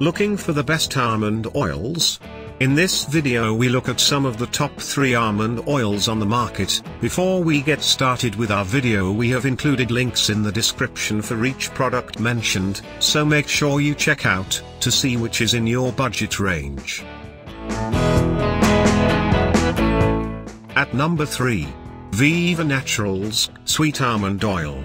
Looking for the best almond oils? In this video we look at some of the top 3 almond oils on the market. Before we get started with our video we have included links in the description for each product mentioned, so make sure you check out, to see which is in your budget range. At number 3. Viva Naturals, Sweet Almond Oil.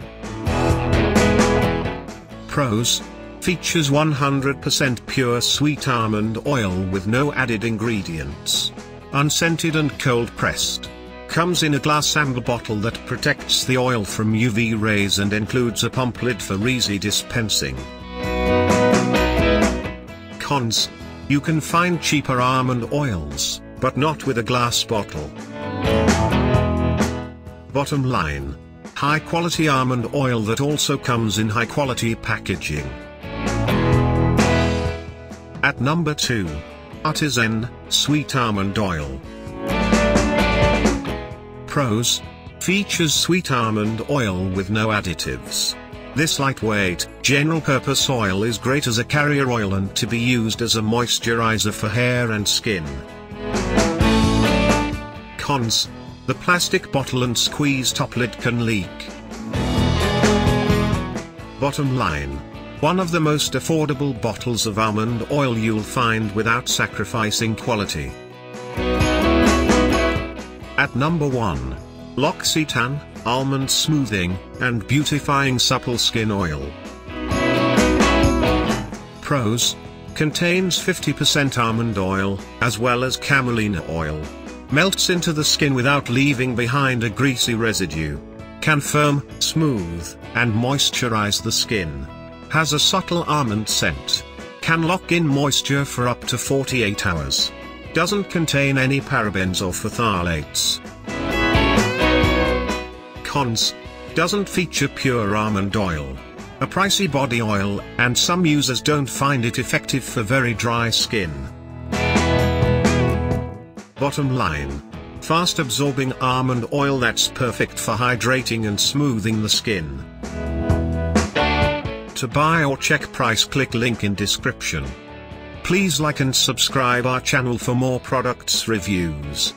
Pros, Features 100% pure sweet almond oil with no added ingredients. Unscented and cold pressed. Comes in a glass amber bottle that protects the oil from UV rays and includes a pump lid for easy dispensing. Cons. You can find cheaper almond oils, but not with a glass bottle. Bottom line. High quality almond oil that also comes in high quality packaging. At number 2. Artizen, Sweet Almond Oil. Pros. Features sweet almond oil with no additives. This lightweight, general-purpose oil is great as a carrier oil and to be used as a moisturizer for hair and skin. Cons. The plastic bottle and squeeze top lid can leak. Bottom line. One of the most affordable bottles of almond oil you'll find without sacrificing quality. At number 1. L'Occitane, Almond Smoothing, and Beautifying Supple Skin Oil. Pros. Contains 50% almond oil, as well as camelina oil. Melts into the skin without leaving behind a greasy residue. Can firm, smooth, and moisturize the skin. Has a subtle almond scent. Can lock in moisture for up to 48 hours. Doesn't contain any parabens or phthalates. Cons. Doesn't feature pure almond oil. A pricey body oil, and some users don't find it effective for very dry skin. Bottom line. Fast absorbing almond oil that's perfect for hydrating and smoothing the skin. To buy or check price click link in description. Please like and subscribe our channel for more products reviews.